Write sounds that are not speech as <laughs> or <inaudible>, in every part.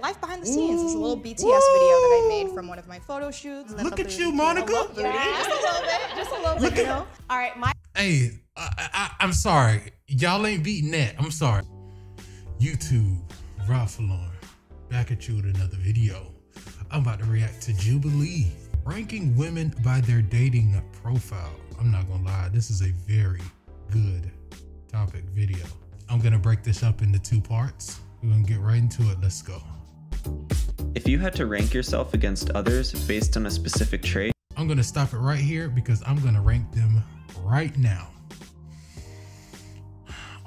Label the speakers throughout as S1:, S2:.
S1: my life behind the scenes is a little BTS video that I made from one of my photo shoots. and
S2: Look at
S1: something-
S2: you, Monica.
S1: Yeah, just a little bit, just a little bit,
S2: Look
S1: you
S2: at-
S1: know. All right, my
S2: Hey, I, I, I'm sorry. Y'all ain't beating that. I'm sorry. YouTube, Rob Folarin, back at you with another video. I'm about to react to Jubilee, ranking women by their dating profile. I'm not gonna lie, this is a very good topic video. I'm gonna break this up into two parts. We're gonna get right into it. Let's go.
S3: If you had to rank yourself against others based on a specific trait,
S2: I'm gonna stop it right here because I'm gonna rank them right now.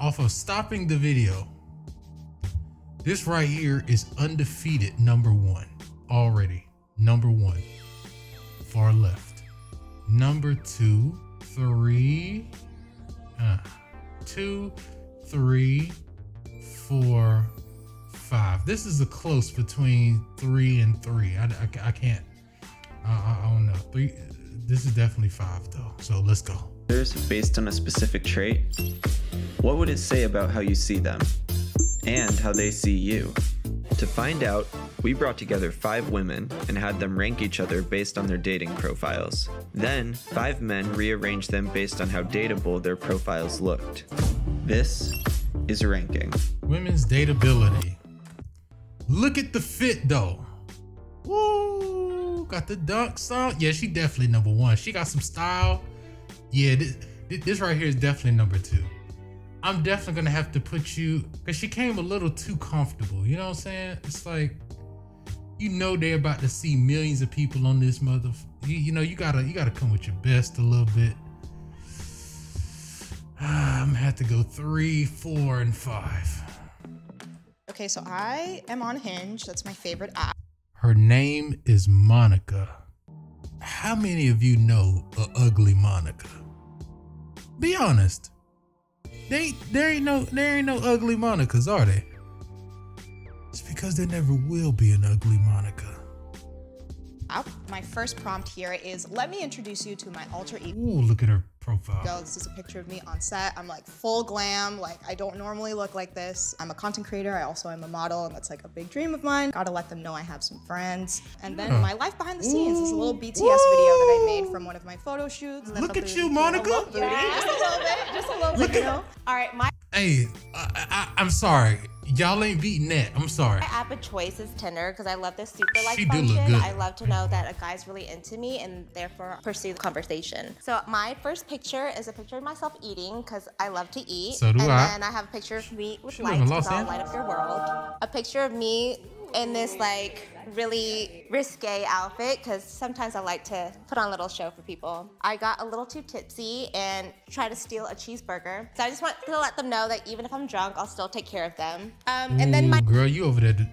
S2: Off of stopping the video, this right here is undefeated number one already. Number one, far left. Number two, three, uh, two, three, four, five. This is a close between three and three. I, I, I can't. I, I, don't know. Three. This is definitely five though. So let's go.
S3: based on a specific trait, what would it say about how you see them and how they see you? To find out, we brought together five women and had them rank each other based on their dating profiles. Then, five men rearranged them based on how dateable their profiles looked. This is ranking.
S2: Women's dateability. Look at the fit though. Woo! Got the dunks on. Yeah, she definitely number one. She got some style. Yeah, this, this right here is definitely number two. I'm definitely gonna have to put you because she came a little too comfortable. You know what I'm saying? It's like you know they're about to see millions of people on this mother. You, you know you gotta you gotta come with your best a little bit. <sighs> I'm gonna have to go three, four, and five.
S1: Okay, so I am on Hinge. That's my favorite app.
S2: Her name is Monica. How many of you know a ugly Monica? Be honest. They there ain't no there ain't no ugly Monicas, are they? It's because there never will be an ugly Monica.
S1: My first prompt here is let me introduce you to my alter ego.
S2: Ooh, look at her profile.
S1: This is a picture of me on set. I'm like full glam. Like I don't normally look like this. I'm a content creator. I also am a model, and that's like a big dream of mine. Gotta let them know I have some friends. And then
S2: Yeah.
S1: my life behind the scenes is a little BTS video that I made from one of my photo shoots.
S2: Look at you, Monica.
S1: Booty, just a little bit, just a little bit, you know. All right, my
S2: Hey, I, I, I'm sorry. Y'all ain't beating that. I'm sorry.
S4: My app of choice is Tinder because I love this super like
S2: She
S4: function. I love to know that a guy's really into me and therefore pursue the conversation. So my first picture is a picture of myself eating because I love to eat.
S2: So do
S4: and
S2: I.
S4: then I have a picture of me with
S2: She
S4: lights I'll light up your world. A picture of me in this like really risque outfit because sometimes I like to put on a little show for people. I got a little too tipsy and tried to steal a cheeseburger. So I just want to let them know that even if I'm drunk, I'll still take care of them. Um, and then my
S2: girl, you over there. to-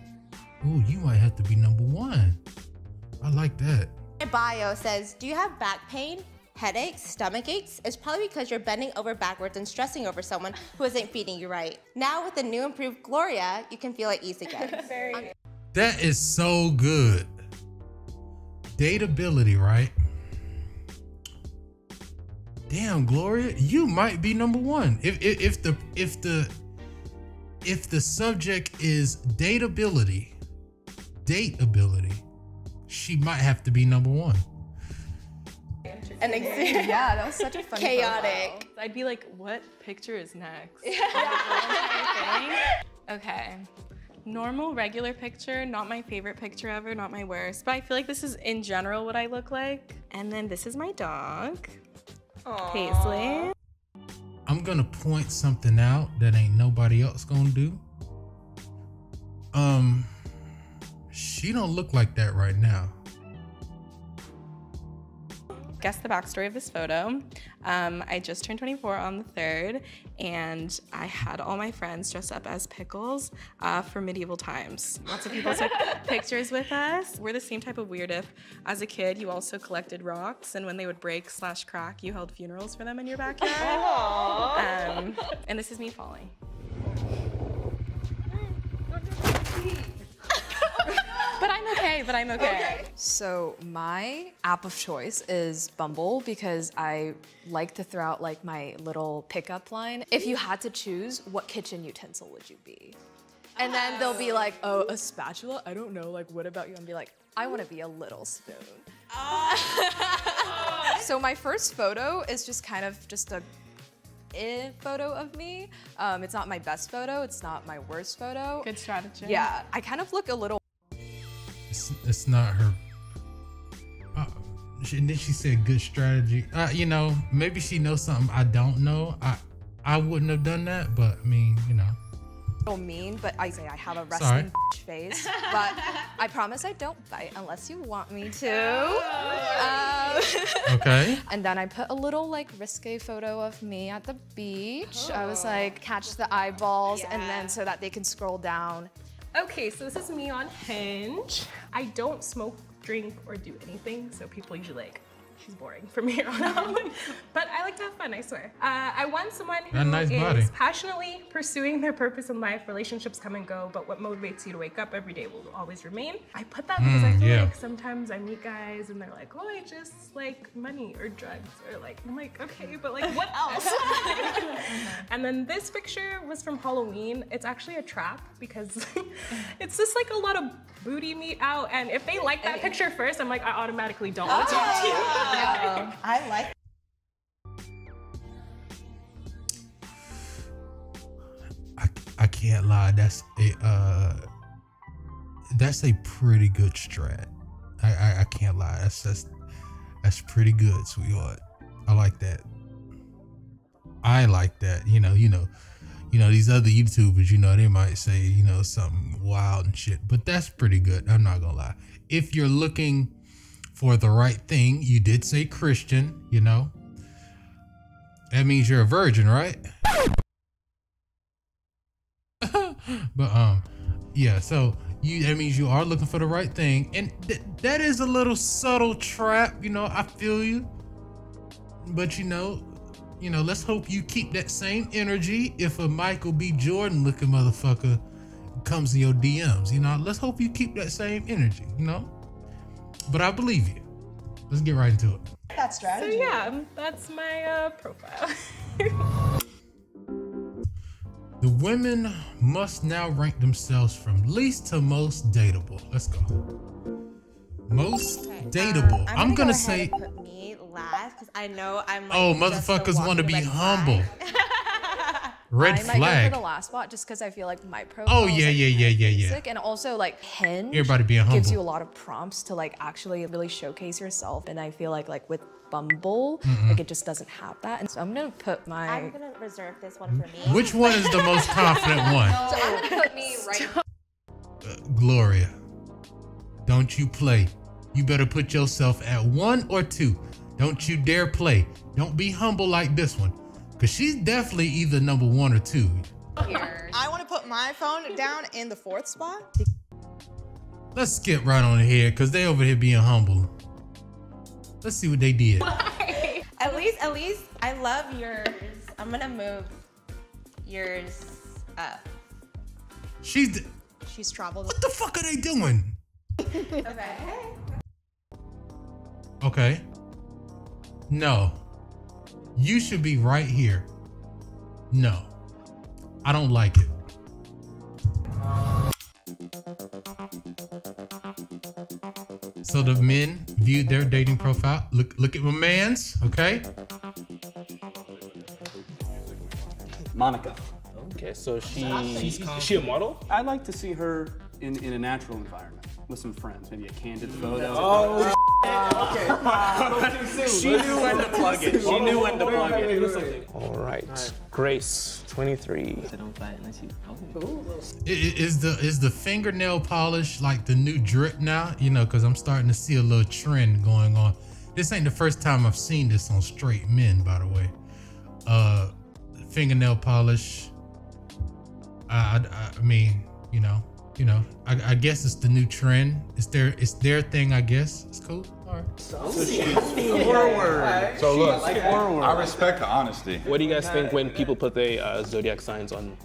S2: Ooh, you might have to be number one. I like that.
S4: My bio says, Do you have back pain? Headaches, stomach aches? It's probably because you're bending over backwards and stressing over someone who isn't feeding you right. Now, with the new improved Gloria, you can feel at ease again. <laughs>
S2: That is so good. Dateability, right? Damn, Gloria, you might be number one. If, if if the if the if the subject is dateability, dateability, she might have to be number one.
S4: An ex- <laughs>
S5: Yeah, that was such a fun
S4: chaotic.
S5: I'd be like, what picture is next? <laughs> okay. Normal, regular picture, not my favorite picture ever, not my worst. But I feel like this is in general what I look like. And then this is my dog, Paisley.
S2: I'm gonna point something out that ain't nobody else gonna do. Um, she don't look like that right now.
S5: Guess the backstory of this photo. Um, I just turned 24 on the 3rd, and I had all my friends dressed up as pickles uh, for medieval times. Lots of people took <laughs> pictures with us. We're the same type of weird if, as a kid, you also collected rocks, and when they would break slash crack, you held funerals for them in your backyard. Um, and this is me falling. but I'm okay, but I'm okay.
S6: So my app of choice is Bumble because I like to throw out like my little pickup line. If you had to choose, what kitchen utensil would you be? And then they'll be like, oh, a spatula? I don't know. Like, what about you? And be like, I want to be a little spoon. <laughs> so my first photo is just kind of just a eh photo of me. Um, it's not my best photo. It's not my worst photo.
S5: Good strategy.
S6: Yeah, I kind of look a little
S2: It's, it's not her. Uh, she, and then she said good strategy. Uh, you know, maybe she knows something I don't know. I I wouldn't have done that, but I mean, you know.
S6: So mean, but I say I have a
S2: Sorry.
S6: resting bitch face. But I promise I don't bite unless you want me to. Um, <laughs>
S2: Okay.
S6: And then I put a little like risque photo of me at the beach. I was like, catch the eyeballs, and then so that they can scroll down.
S7: Okay, so this is me on Hinge. I don't smoke, drink, or do anything, so people usually like, she's boring from here on out. but I like to have fun, I swear. Uh, I want someone who
S2: nice
S7: is
S2: body.
S7: passionately pursuing their purpose in life. Relationships come and go, but what motivates you to wake up every day will always remain. I put that because I
S2: Mm,
S7: feel
S2: yeah.
S7: like sometimes I meet guys and they're like, oh, I just like money or drugs, or like, I'm like, okay, but like, what else? <laughs> <laughs> And then this picture was from Halloween. It's actually a trap because <laughs> it's just like a lot of booty meat out. And if they like that picture first, I'm like, I automatically don't want to talk to you.
S1: I like
S2: I, I can't lie. That's a uh, that's a pretty good strat. I, I I can't lie. That's that's that's pretty good, sweetheart. I like that. I like that. You know, you know, you know these other YouTubers. You know, they might say you know something wild and shit, but that's pretty good. I'm not gonna lie. If you're looking for the right thing, you did say Christian. You know, that means you're a virgin, right? <laughs> but um yeah so you that means you are looking for the right thing. And th- that is a little subtle trap you know i feel you. But you know you know let's hope you keep that same energy. If a michael b. Jordan looking motherfucker comes in your dms you know let's hope you keep that same energy you know but i believe you let's get right into it
S1: that
S7: So yeah, that's my uh, profile. <laughs>
S2: The women must now rank themselves from least to most dateable. Let's go. Most dateable.
S4: Um,
S2: I'm,
S4: go
S2: gonna
S4: ahead
S2: say,
S4: and put me last because I know I'm. Like,
S2: oh, motherfuckers want to be
S4: red
S2: humble. <laughs>
S4: flag.
S2: Red
S6: I might go for the last spot just because I feel like my profile.
S2: Oh
S6: is,
S2: yeah,
S6: like,
S2: yeah, yeah, yeah, yeah.
S6: And also like Hinge
S2: Everybody being humble.
S6: gives you a lot of prompts to like actually really showcase yourself. And I feel like like with Bumble,
S2: Mm-mm.
S6: like it just doesn't have that. And so I'm gonna put my.
S4: I'm gonna reserve this one for me.
S2: Which one is the most confident <laughs> one?
S6: So I'm gonna put me right.
S2: Uh, Gloria. Don't you play. You better put yourself at one or two. Don't you dare play. Don't be humble like this one. Cause she's definitely either number one or two.
S1: I want to put my phone down in the fourth spot.
S2: Let's skip right on here, because they over here being humble. Let's see what they did. <laughs>
S4: At least, at least, I love yours. I'm gonna move yours up.
S2: She's
S1: She's traveled.
S2: What the fuck are they doing? <laughs>
S4: okay.
S2: Okay. No. You should be right here. No. I don't like it. So the men viewed their dating profile. Look look at my man's, okay?
S8: Monica.
S9: Okay, so she
S8: She's
S9: is she a model?
S8: I'd like to see her in, in a natural environment with some friends, maybe a candid photo.
S9: Oh,
S8: okay. she knew when to plug it. She knew when to plug it.
S9: All right, Grace, 23.
S2: I- i- Is the is the fingernail polish like the new drip now? You know, because I'm starting to see a little trend going on. This ain't the first time I've seen this on straight men, by the way. Uh, fingernail polish. I, I, I mean, you know, you know. I, I guess it's the new trend. It's their it's their thing. I guess it's cool. All right.
S10: Forward.
S9: So look,
S10: I respect the honesty.
S9: What do you guys think when people put their uh, zodiac signs on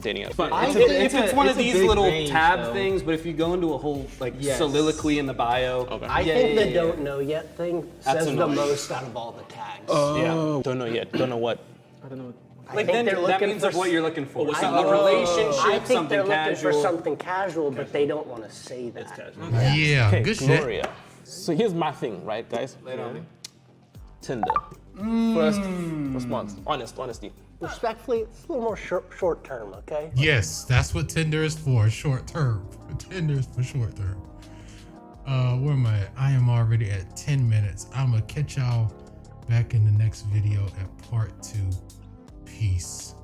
S9: dating app?
S8: But if, if it's one of these little tab things, but if you go into a whole like
S11: Yes.
S8: soliloquy in the bio,
S11: I think the don't know yet thing
S8: That's
S11: says the most out of all the tags.
S9: Oh, don't know yet. Don't know what.
S11: I don't know. I
S8: Like
S11: think
S8: then
S11: they're
S8: that
S11: looking
S8: means
S11: for
S8: what you're looking for.
S11: I-
S8: Some- a relationship,
S11: I think
S8: something
S11: they're looking for
S8: casual.
S11: something casual, but they don't want to say that.
S2: Yeah,
S9: okay,
S2: good shit.
S9: Gloria. So here's my thing, right, guys?
S8: Lay it on me.
S9: Tinder. First response, honest, honesty.
S11: Respectfully, it's a little more short, short term, okay?
S2: Yes, that's what Tinder is for, short term. <laughs> Tinder is for short term. Uh, where am I? at? I am already at 10 minutes. I'm gonna catch y'all back in the next video at part two. Peace.